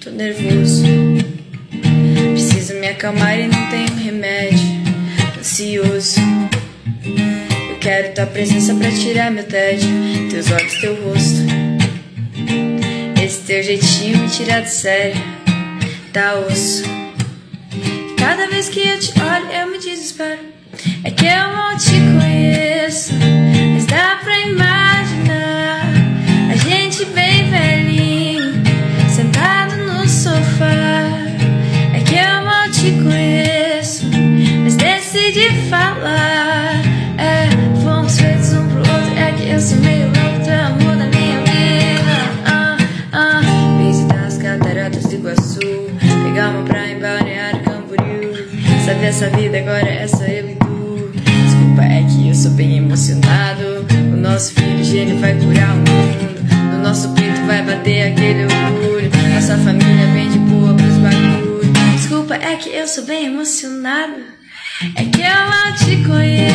tô nervoso. Preciso me acalmar e não tenho remédio. Ansioso. Eu quero tua presença pra tirar meu tédio. Teus olhos, teu rosto. Esse teu jeitinho me tira do sério. Tá osso. Cada vez que eu te olho, eu me desespero. É que eu mal te conheço, falar. É, fomos feitos um pro outro, é que eu sou meio louco, tu é amor da minha vida. Ah, ah, visitar as cataratas do Iguaçu, pegar uma praia em Balneário Camboriú. Sabe essa vida agora é só eu e tu. Desculpa, é que eu sou bem emocionado. O nosso filho gênio vai curar o mundo. No nosso peito vai bater aquele orgulho. Nossa família bem de boa pros bagulho. Desculpa, é que eu sou bem emocionado. É que ela te conhece.